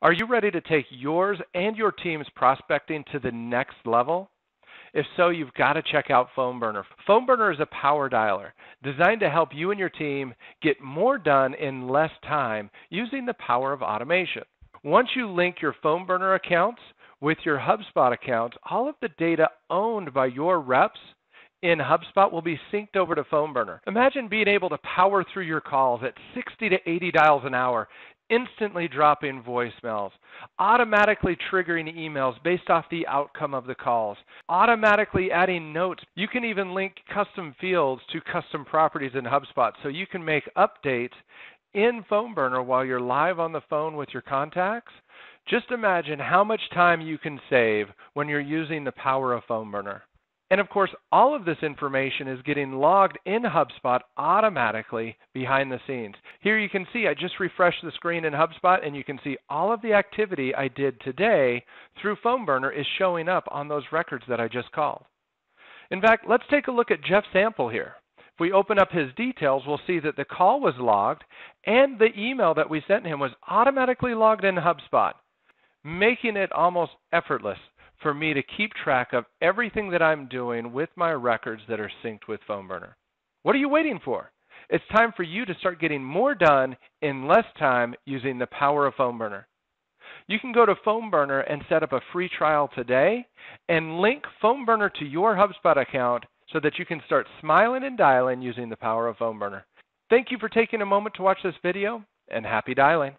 Are you ready to take yours and your team's prospecting to the next level? If so, you've got to check out PhoneBurner. PhoneBurner is a power dialer designed to help you and your team get more done in less time using the power of automation. Once you link your PhoneBurner accounts with your HubSpot accounts, all of the data owned by your reps in HubSpot will be synced over to PhoneBurner. Imagine being able to power through your calls at 60 to 80 dials an hour, instantly dropping voicemails, automatically triggering emails based off the outcome of the calls, automatically adding notes. You can even link custom fields to custom properties in HubSpot so you can make updates in PhoneBurner while you're live on the phone with your contacts. Just imagine how much time you can save when you're using the power of PhoneBurner. And of course, all of this information is getting logged in HubSpot automatically behind the scenes. Here you can see I just refreshed the screen in HubSpot and you can see all of the activity I did today through PhoneBurner is showing up on those records that I just called. In fact, let's take a look at Jeff's sample here. If we open up his details, we'll see that the call was logged and the email that we sent him was automatically logged in HubSpot, making it almost effortless for me to keep track of everything that I'm doing with my records that are synced with PhoneBurner. What are you waiting for? It's time for you to start getting more done in less time using the power of PhoneBurner. You can go to PhoneBurner and set up a free trial today and link PhoneBurner to your HubSpot account so that you can start smiling and dialing using the power of PhoneBurner. Thank you for taking a moment to watch this video and happy dialing.